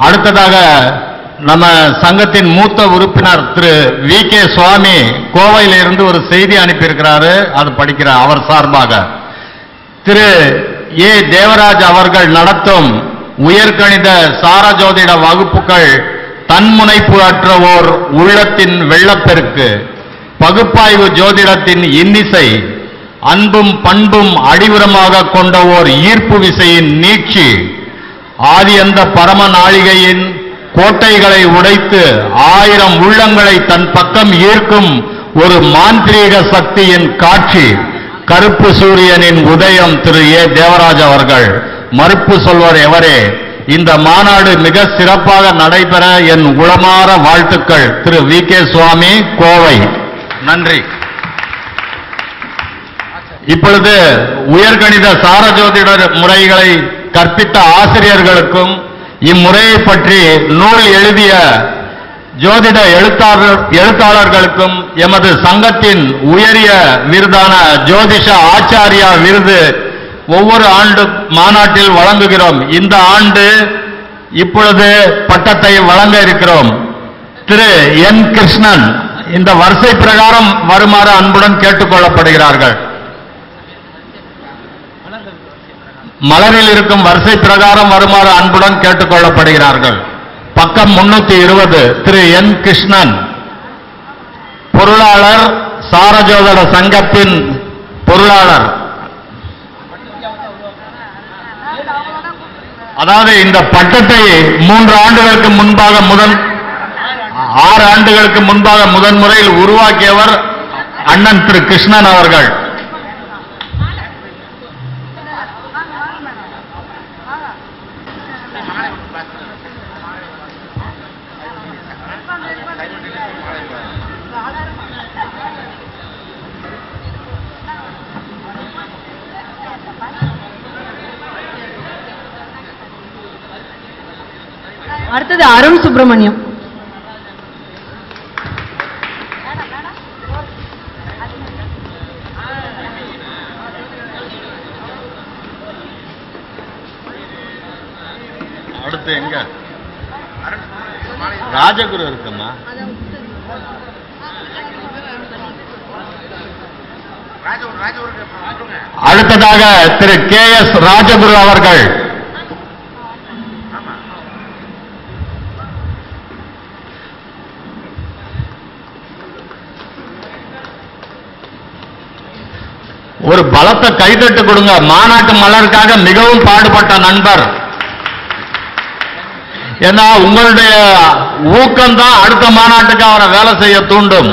அடுத்ததாக நம்ம சங்கத்தின் மூத்த உறுப்பினர் திரு வி. கே. சுவாமி கோவையிலிருந்து ஒரு செய்தி அனுப்பியிருக்கிறாரு. அது படிக்கிற அவர் சார்பாக. திரு. ஏ. தேவராஜ் அவர்கள் நடத்தும் உயர்கணித சாரஜோதிட வகுப்புகள் தன்முனைப்பு அற்றவோர் உள்ளத்தின் வெள்ளப்பெருக்கு பகுப்பாய்வு ஜோதிடத்தின் இன்னிசை அன்பும் பண்பும் அடிவுரமாக கொண்ட ஓர் ஈர்ப்பு விசையின் நீட்சி ஆதியந்த பரம நாழிகையின் கோட்டைகளை உடைத்து ஆயிரம் உள்ளங்களை தன் பக்கம் ஈர்க்கும் ஒரு மாந்திரீக சக்தியின் காட்சி கருப்பு சூரியனின் உதயம் திரு ஏ. தேவராஜ் அவர்கள். மறுப்பு சொல்வர் எவரே? இந்த மாநாடு மிக சிறப்பாக நடைபெற என் உளமாற வாழ்த்துக்கள். திரு வி. கே. சுவாமி கோவை. நன்றி. இப்பொழுது உயர்கணித சாரஜோதிடர் முறைகளை கற்பித்த ஆசிரியர்களுக்கும் இம்முறையை பற்றி நூல் எழுதிய ஜோதிட எழுத்தாளர் எழுத்தாளர்களுக்கும் எமது சங்கத்தின் உயரிய விருதான ஜோதிஷ ஆச்சாரியா விருது ஒவ்வொரு ஆண்டு மாநாட்டில் வழங்குகிறோம். இந்த ஆண்டு இப்பொழுது பட்டத்தை வழங்க இருக்கிறோம். திரு என் கிருஷ்ணன் இந்த வரிசை பிரகாரம் வருமாறு அன்புடன் கேட்டுக்கொள்ளப்படுகிறார்கள். மலரில் இருக்கும் வரிசை பிரகாரம் வருமாறு அன்புடன் கேட்டுக்கொள்ளப்படுகிறார்கள். பக்கம் முன்னூத்தி இருபது திரு. என். கிருஷ்ணன். பொருளாளர் சாரஜோதட சங்கத்தின் பொருளாளர். அதாவது இந்த பட்டத்தை மூன்று ஆண்டுகளுக்கு முன்பாக முதன் ஆறு ஆண்டுகளுக்கு முன்பாக முதன் முறையில் உருவாக்கியவர் அண்ணன் திரு. கிருஷ்ணன் அவர்கள். அடுத்தது அருண் சுப்பிரமணியம். அடுத்து எங்க? ராஜகுரு இருக்குமா அடுத்ததாக திரு கே எஸ் ராஜகுரு அவர்கள். ஒரு பலத்த கைதட்டு கொடுங்க. மாநாட்டு மலருக்காக மிகவும் பாடுபட்ட நண்பர். ஏன்னா உங்களுடைய ஊக்கம் தான் அடுத்த மாநாட்டுக்கு அவரை வேலை செய்ய தூண்டும்.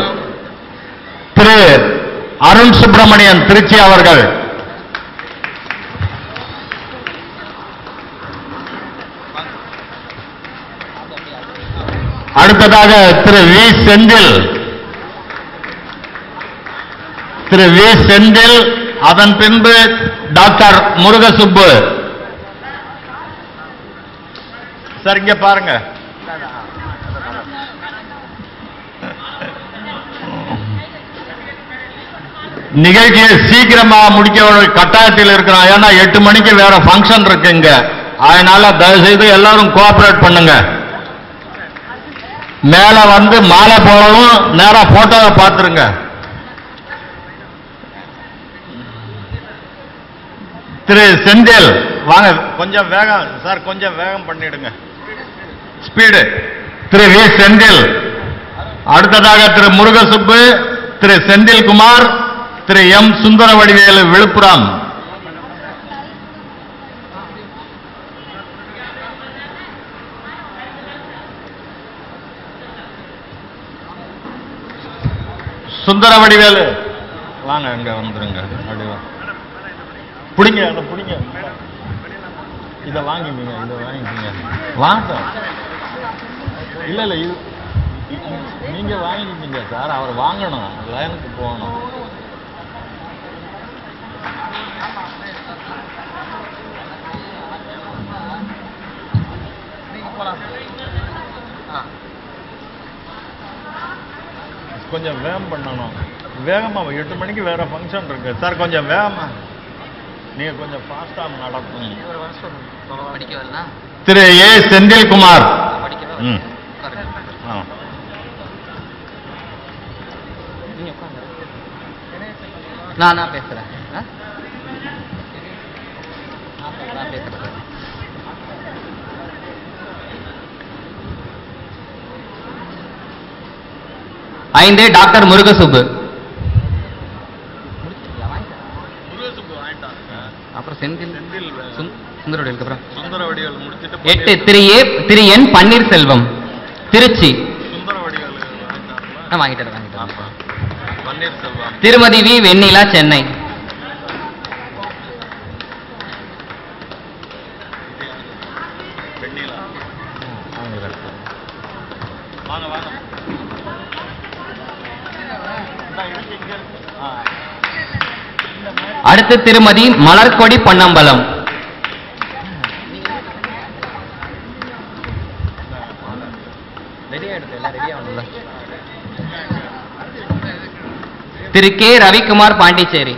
திரு அருண் சுப்பிரமணியன் திருச்சி அவர்கள். அடுத்ததாக திரு வி. செந்தில். திரு வி. செந்தில் அதன் பின்பு டாக்டர் முருகசுப்பு. சார் இங்க பாருங்க. நிகழ்ச்சியை சீக்கிரமா முடிக்க கட்டாயத்தில் இருக்கிறோம் ஏன்னா எட்டு மணிக்கு வேற ஃபங்க்ஷன் இருக்கு இங்க. அதனால தயவுசெய்து எல்லாரும் கோஆபரேட் பண்ணுங்க. மேல வந்து மாலை போடவும் நேரம் போட்டோவை பார்த்துருங்க. திரு செந்தில். வாங்க கொஞ்சம் வேகம் சார் கொஞ்சம் வேகம் பண்ணிடுங்க. ஸ்பீடு. திரு வி செந்தில். அடுத்ததாக திரு முருகசுப்பு திரு செந்தில்குமார் திரு எம் சுந்தர வடிவேலு விழுப்புரம். சுந்தர வடிவேலு வாங்க அங்க வந்துருங்க. அப்படி வா. பிடிங்க அதை பிடிங்க. இதை வாங்கிப்பீங்க இதை வாங்கிக்கோங்க. வாங்க. இல்ல இல்ல இது நீங்க வாங்கிக்கிட்டீங்க சார் அவர் வாங்கணும். லைனுக்கு போகணும். கொஞ்சம் வேகம் பண்ணணும். வேகமா எட்டு மணிக்கு வேற ஃபங்க்ஷன் இருக்கு. சார் கொஞ்சம் வேகமா. நீங்க கொஞ்சம் ஃபாஸ்டா நடக்கணும். படிக்க வரலாம் திரு ஏ செந்தில்குமார். ம். ஆ. நான் நான் பேசுறேன். ஆ? நான் பேசுறேன் ஐந்து டாக்டர் முருகசுப்பு. அப்புறம் செந்தில் சுந்- சுந்தரவடிகளுக்கு அப்புறம். சுந்தர வடிவேல் முடிச்சிட்டு எட்டு திரு ஏ திரு என் பன்னீர்செல்வம் திருச்சி. சுந்தர வடிவேல் நான் வாங்கிட்டேன் வாங்கிட்டேன் பன்னீர்செல்வம். திருமதி வி வெண்ணிலா சென்னை. வாங்க வாங்க. அடுத்து திருமதி மலர்கொடி பொன்னம்பலம். திரு கே. ரவிக்குமார் பாண்டிச்சேரி.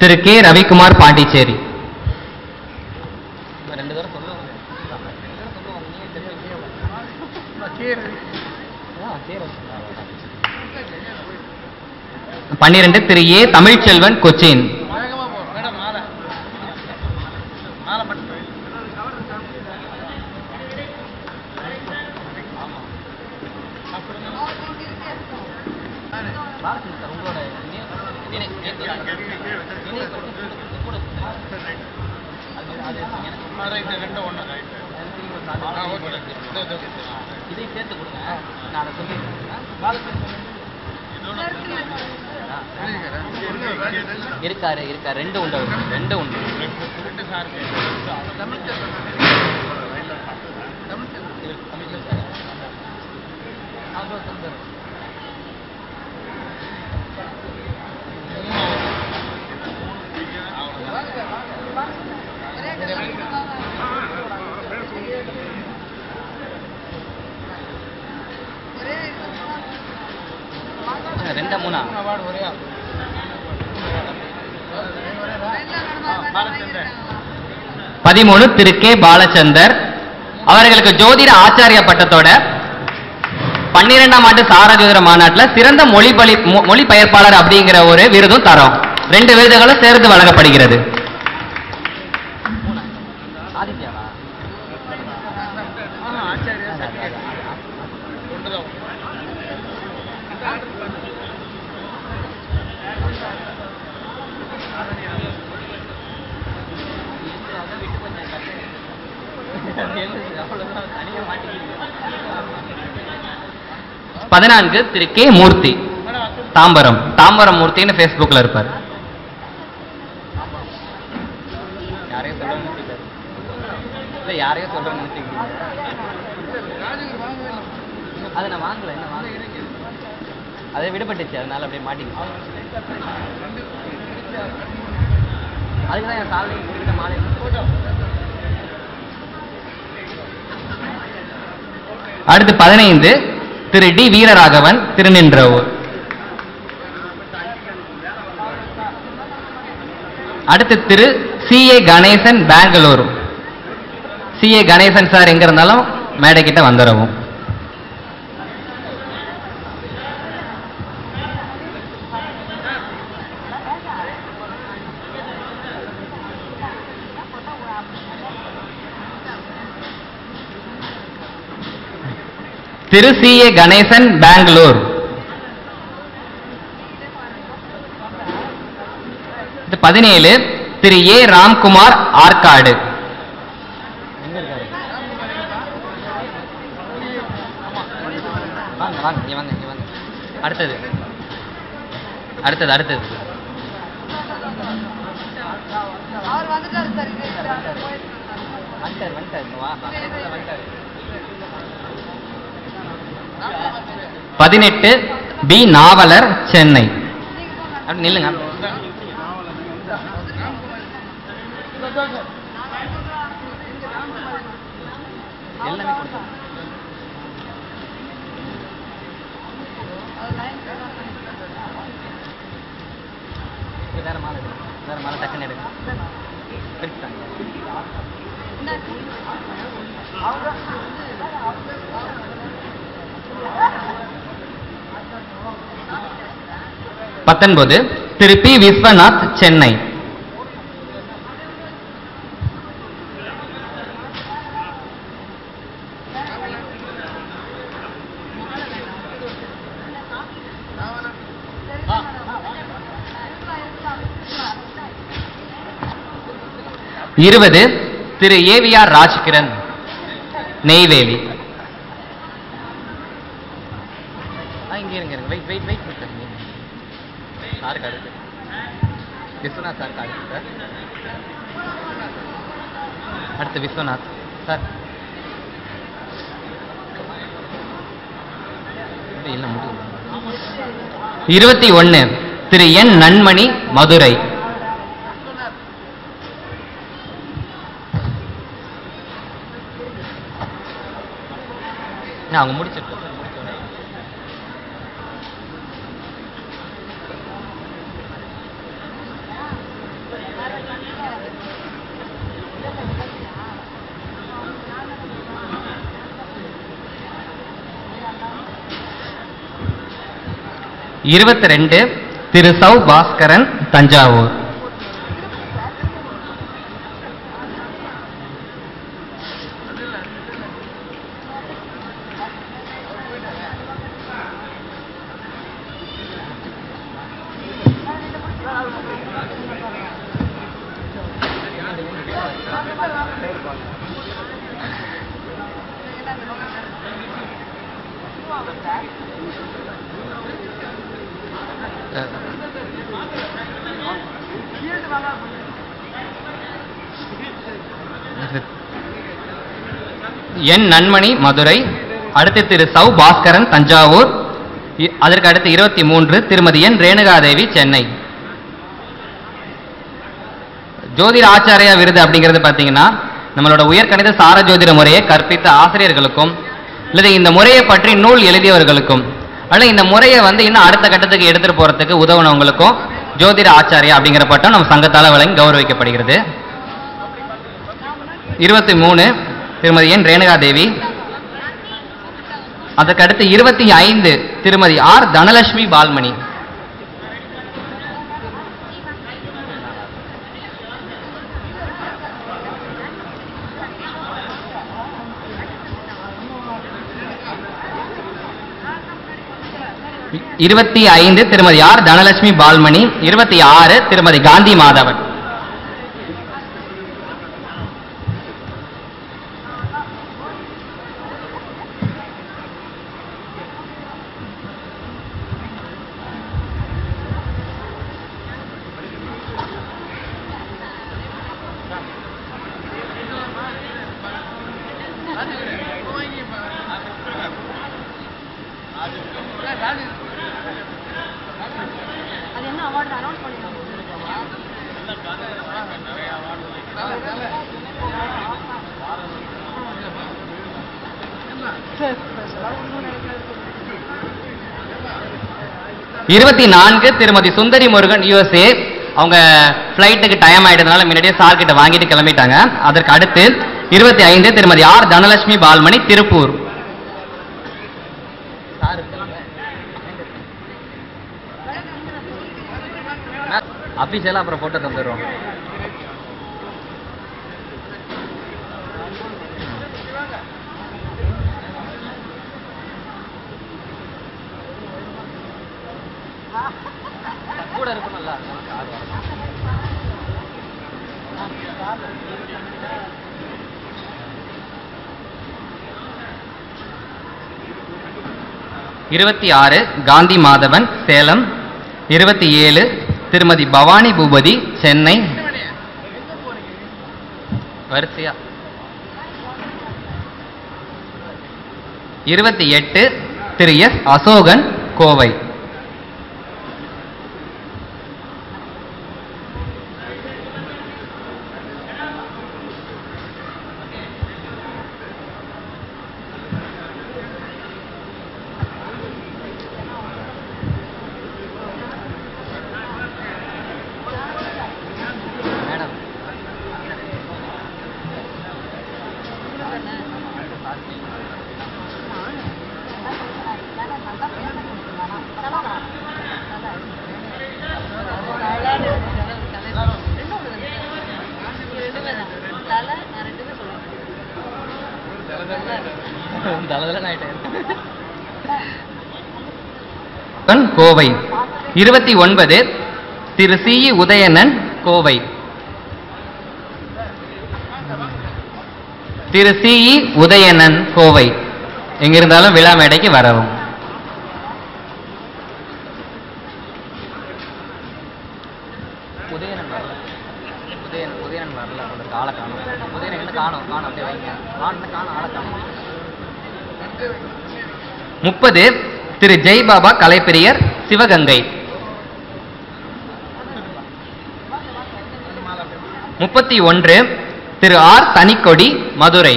திரு கே ரவிக்குமார் பாண்டிச்சேரி. பன்னிரண்டு திரு ஏ தமிழ்ச்செல்வன் கொச்சின். ரெண்டு உண்டு அவருக்கு, ரெண்டு உண்டு. ரெண்டா மூணா? ஒரே பதிமூணு திரு கே பாலச்சந்தர். அவர்களுக்கு ஜோதிட ஆச்சாரிய பட்டத்தோட பன்னிரெண்டாம் ஆண்டு சாரஜோதிட மாநாட்டில் சிறந்த மொழிபலி மொழிபெயர்ப்பாளர் அப்படிங்கிற ஒரு விருதும் தரோம். ரெண்டு விருதுகளும் சேர்த்து வழங்கப்படுகிறது. பதினான்கு திரு கே மூர்த்தி. தாம்பரம். தாம்பரம் மூர்த்தின்னு ஃபேஸ்புக்கில் இருப்பார். யாரையும் சொல்ல நினைச்சிட்டாரு யாரையும் சொல்ற நினைச்சிக்கிட்டீங்க அதை நான் வாங்கல என்ன வாங்க அதை விடுபட்டுச்சு அதனால அப்படியே மாட்டிக்கிச்சு. அதுக்கு தான் என் சாலை மாலை அடுத்து பதினைந்து. திரு டி வீரராகவன் திருநின்றவூர் அடுத்து Thiru C. A. Ganesan Bangalore. C. A. Ganesan sir எங்க இருந்தாலும் மேடை கிட்ட வந்துடவும் திரு சி ஏ கணேசன் பெங்களூர். பதினேழு. திரு ஏ. ராம்குமார் ஆற்காடு. அடுத்தது. அடுத்தது அடுத்தது. பதினெட்டு பி நாவலர் சென்னை. நில்லுங்க. வேற மாலை வேற மாலை டக்குன்னு எடுங்க. பத்தொன்பது. திரு பி விஸ்வநாத் சென்னை. இருபது. திரு ஏவிஆர் ராஜ்கிரண். நெய்வேலி. ஆ, இருங்க. இருங்க வெயிட் வெயிட் வெயிட் சார் சாருக்கு விஸ்வநாத் சார் அடுத்து சார் அடுத்து விஸ்வநாத். சார் இல்லை முடியும் இருபத்தி ஒன்று திரு என் நன்மணி மதுரை. அவங்க முடிச்சிட்டு இருபத்தி ரெண்டு திரு சௌ பாஸ்கரன் தஞ்சாவூர். என் நன்மணி மதுரை அடுத்து திரு சௌ பாஸ்கரன் தஞ்சாவூர் அதற்கு அடுத்து இருபத்தி மூன்று திருமதி என் ரேணுகாதேவி சென்னை. ஜோதிட ஆச்சாரியா விருது அப்படிங்கிறது பார்த்தீங்கன்னா நம்மளோட உயர்கணித சார ஜோதிட முறையை கற்பித்த ஆசிரியர்களுக்கும் அல்லது இந்த முறையை பற்றி நூல் எழுதியவர்களுக்கும் அல்லது இந்த முறையை வந்து இன்னும் அடுத்த கட்டத்துக்கு எடுத்துகிட்டு போகிறதுக்கு உதவுனவங்களுக்கும் ஜோதிட ஆச்சாரியா அப்படிங்கிற பட்டம் நம்ம சங்கத்தால் வழங்கி கௌரவிக்கப்படுகிறது. இருபத்தி மூணு திருமதி என். ரேணுகா தேவி அதற்கடுத்து இருபத்தி ஐந்து திருமதி ஆர். தனலட்சுமி பால்மணி. இருபத்தி ஐந்து திருமதி ஆர். தனலட்சுமி பால்மணி. இருபத்தி ஆறு திருமதி காந்தி மாதவன் அது என்ன அவார்டு அனௌன்ஸ் பண்ணிருக்காங்க இருபத்தி நான்கு திருமதி சுந்தரி முருகன் யூஎஸ்ஏ அவங்க ஃப்ளைட்டுக்கு டைம் ஆகிட்டதுனால முன்னாடியே சார்கிட்ட வாங்கிட்டு கிளம்பிட்டாங்க. அதற்கு அடுத்து இருபத்தி ஐந்து திருமதி ஆர் தனலட்சுமி பால்மணி திருப்பூர். அபிஷியலா அப்புறம் போட்டோ தந்துடுறோம் கூட இருக்கணும்ல இருபத்தி ஆறு காந்தி மாதவன் சேலம். இருபத்தி ஏழு திருமதி பவானி பூபதி சென்னை. வரிசையா. இருபத்தி எட்டு திரு எஸ் அசோகன் கோவை அசோகன் கோவை. இருபத்தி ஒன்பது திரு சி. உதயணன் கோவை. திரு சி. உதயணன் கோவை. எங்கிருந்தாலும் விழா மேடைக்கு வரவும். முப்பது திரு ஜெய் பாபா கலைப்பிரியர் சிவகங்கை. முப்பத்தி ஒன்று திரு ஆர் தனிக்கொடி மதுரை.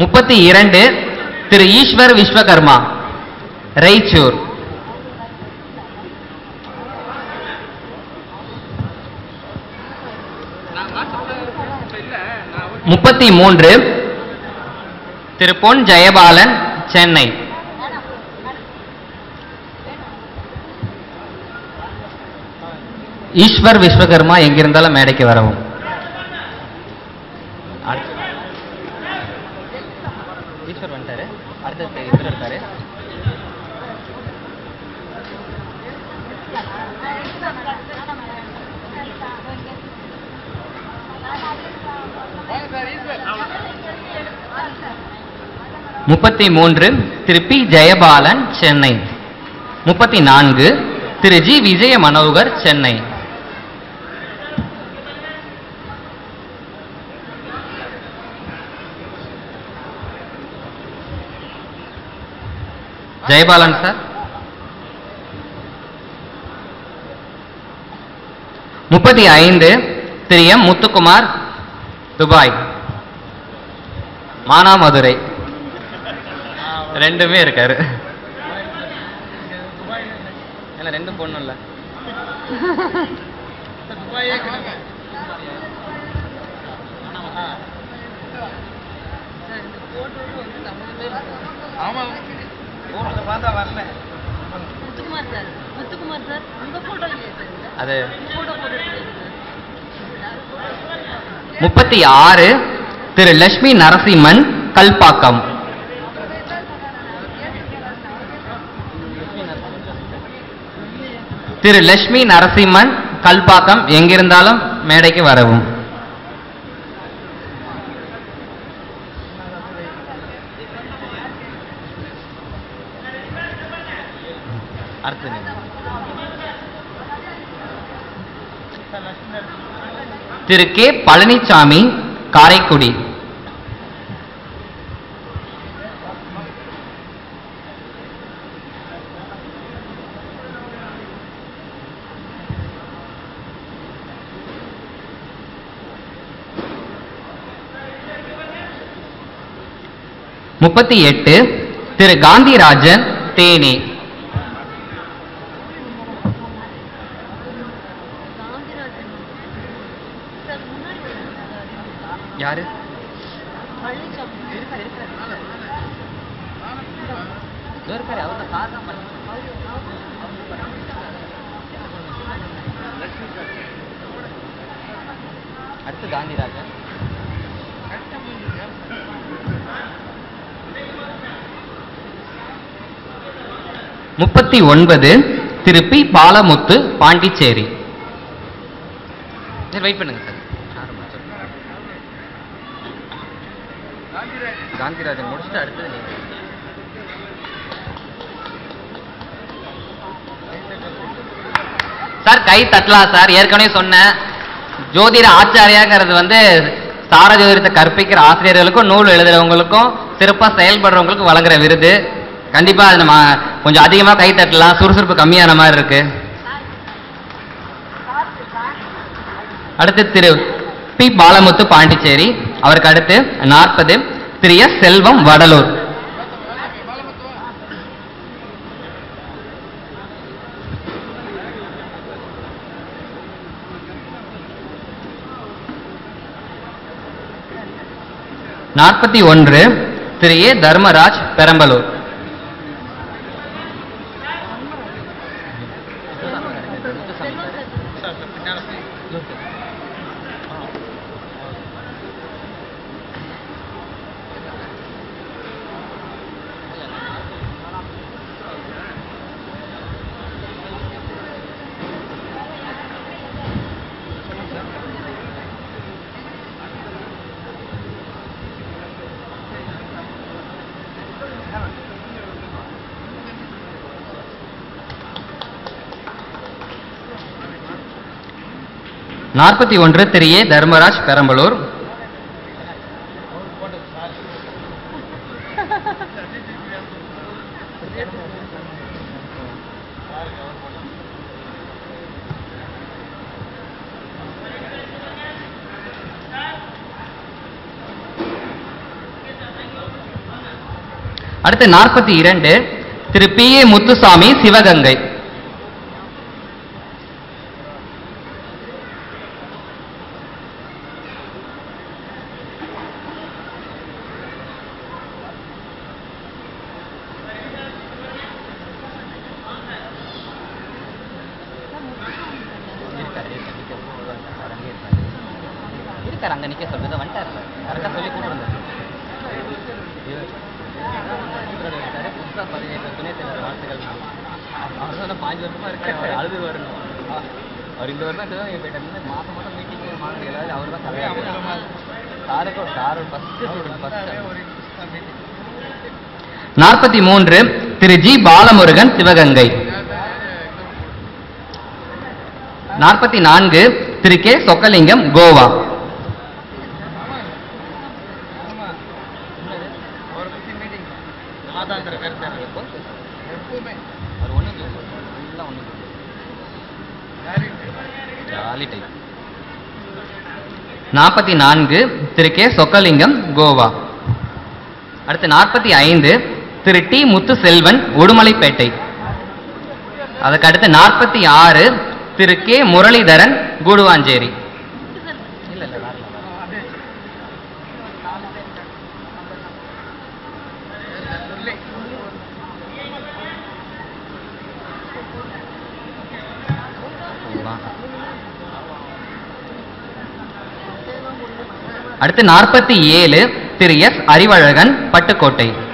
முப்பத்தி இரண்டு திரு ஈஸ்வர் விஸ்வகர்மா ரெய்ச்சூர். முப்பத்தி மூன்று. திரு பொன் ஜெயபாலன் சென்னை. ஈஸ்வர் விஸ்வகர்மா எங்கிருந்தாலும் மேடைக்கு வரவும் அடுத்து- ஈஸ்வர் வந்துட்டாரு அடுத்தது இவர் இருக்காரு முப்பத்தி மூன்று திரு பி. ஜெயபாலன் சென்னை. முப்பத்தி நான்கு திரு ஜி. விஜய மனோகர் சென்னை. ஜெயபாலன் சார். முப்பத்தி ஐந்து திரு எம். முத்துக்குமார் துபாய். மானாமதுரை. ரெண்டுமே இருக்காரு. ஏன்னா ரெண்டும் பொண்ணு இல்ல. முத்துக்குமார் சார். முத்துக்குமார் சார் உங்க போட்டோ இல்லையா சார் இதுல? அது முப்பத்தி ஆறு திரு லட்சுமி நரசிம்மன் கல்பாக்கம். திரு லட்சுமி நரசிம்மன் கல்பாக்கம் எங்கிருந்தாலும் மேடைக்கு வரவும். திரு கே பழனிசாமி காரைக்குடி. முப்பத்தி எட்டு திரு காந்திராஜன் தேனி. யாரு பழனிசாமி அடுத்து காந்திராஜன் முப்பத்தி ஒன்பது திருப்பி பாலமுத்து பாண்டிச்சேரி. சரி வெயிட் பண்ணுங்க சார். காந்திராஜன் முடிச்சுட்டு அடுத்தது சார் கை தட்டலாம் சார்? ஏற்கனவே சொன்னேன். ஜோதிட ஆச்சாரியாங்கிறது வந்து சார ஜோதிடத்தை கற்பிக்கிற ஆசிரியர்களுக்கும் நூல் எழுதுறவங்களுக்கும் சிறப்பாக செயல்படுறவங்களுக்கும் வழங்குற விருது. கண்டிப்பாக அது நம்ம கொஞ்சம் அதிகமா கை தட்டலாம். சுறுசுறுப்பு கம்மியான மாதிரி இருக்கு. அடுத்து திரு பி பாலமுத்து பாண்டிச்சேரி. அவருக்கு அடுத்து நாற்பது. திரு எஸ் செல்வம் வடலூர். நாற்பத்தி ஒன்று. திரு ஏ தர்மராஜ் பெரம்பலூர். நாற்பத்தி ஒன்று திரு ஏ தர்மராஜ் பெரம்பலூர். அடுத்து நாற்பத்தி இரண்டு திரு பி ஏ முத்துசாமி சிவகங்கை இருக்காரு அங்க நிக்க சொல்றது வந்துட்டாரு கரெக்டா சொல்லி கூட்டு வந்தாரு புதுசா பதினெட்டு துணைத் தலைவர் வாழ்த்துக்கள் அவர் சொன்ன பாஞ்சு வருஷமா இருக்காரு அவர் அழுது வரணும் அவர் இந்த வருஷம் தான் போயிட்டாரு மாசம் மாசம் மீட்டிங் மாதிரி ஏதாவது அவர் தான் தலைவர் சாருக்கு சார் ஃபர்ஸ்ட் ஃபர்ஸ்ட் நாற்பத்தி மூன்று திரு ஜி பாலமுருகன் சிவகங்கை. நாற்பத்தி நான்கு திரு கே சொக்கலிங்கம் கோவா. நாற்பத்தி நான்கு திரு கே சொக்கலிங்கம் கோவா. அடுத்து நாற்பத்தி ஐந்து திரு டி முத்து செல்வன் உடுமலைப்பேட்டை. அதுக்கு அடுத்து நாற்பத்தி ஆறு திரு கே. முரளிதரன் கூடுவாஞ்சேரி. அடுத்து நாற்பத்தி ஏழு திரு எஸ். அறிவழகன் பட்டுக்கோட்டை.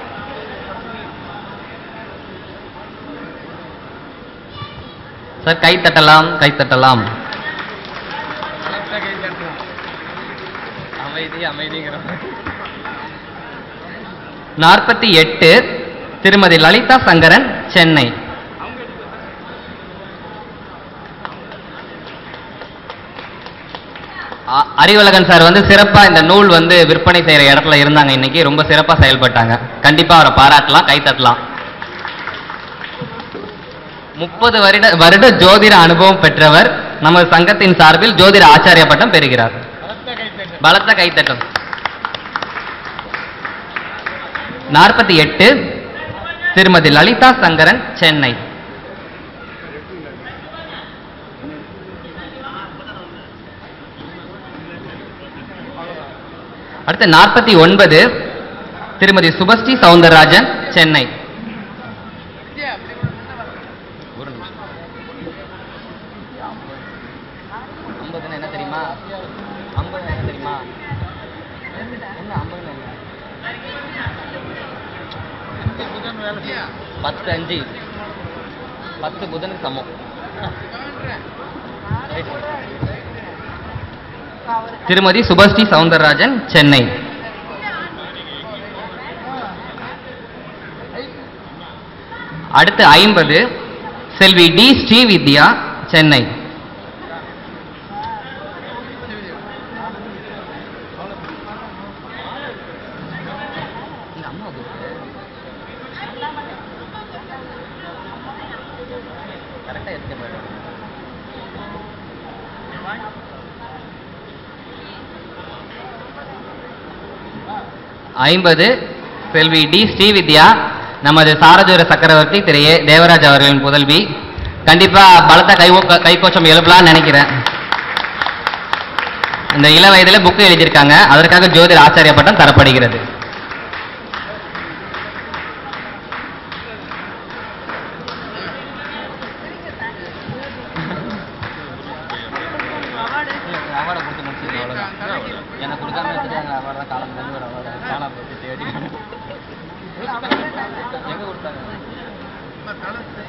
சார் கை தட்டலாம் கை தட்டலாம். நாற்பத்தி எட்டு திருமதி லலிதா சங்கரன் சென்னை. அ- அறிவழகன் சார் வந்து சிறப்பா இந்த நூல் வந்து விற்பனை செய்யற இடத்துல இருந்தாங்க இன்னைக்கு. ரொம்ப சிறப்பா செயல்பட்டாங்க. கண்டிப்பா அவரை பாராட்டலாம் கை தட்டலாம். முப்பது வருட வருட ஜோதிட அனுபவம் பெற்றவர் நமது சங்கத்தின் சார்பில் ஜோதிட ஆச்சாரிய பட்டம் பெறுகிறார். பலத்த கைத்தட்டம். நாற்பத்தி எட்டு திருமதி லலிதா சங்கரன் சென்னை. அடுத்து நாற்பத்தி ஒன்பது திருமதி சுபஸ்ரீ சவுந்தரராஜன் சென்னை. புதன் சமம். திருமதி சுபஸ்ரீ சவுந்தரராஜன் சென்னை. அடுத்து ஐம்பது செல்வி டி ஸ்ரீவித்யா சென்னை. ஐம்பது. செல்வி டி ஸ்ரீவித்யா நமது சாரஜுர சக்கரவர்த்தி திரு ஏ தேவராஜ் அவர்களின் புதல்வி. கண்டிப்பாக பலத்த கை கைகோஷம் எழுப்பலாம்னு நினைக்கிறேன். இந்த இள வயதில் புக்கு எழுதியிருக்காங்க. அதற்காக ஜோதிட ஆச்சாரிய பட்டம் தரப்படுகிறது.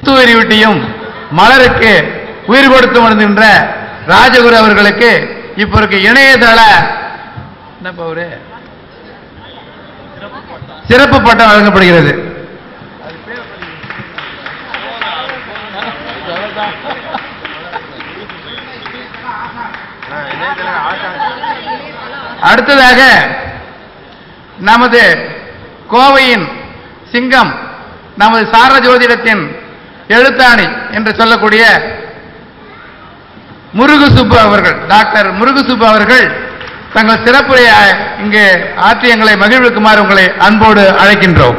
தூவெறிவிட்டியும் மலருக்கு உயிர் கொடுத்து வருகின்ற ராஜகுரு அவர்களுக்கு இப்ப இருக்க இணையதள என்னப்பா அவரு? சிறப்பு பட்டம் வழங்கப்படுகிறது. அடுத்ததாக நமது கோவையின் சிங்கம் நமது சார ஜோதிடத்தின் எழுத்தாணி என்று சொல்லக்கூடிய முருகுசுப்பு அவர்கள் டாக்டர் முருகுசுப்பு அவர்கள் தங்கள் சிறப்புரையை இங்கு ஆற்றியங்களை மகிழ்விக்குமாறு உங்களை அன்போடு அழைக்கின்றோம்.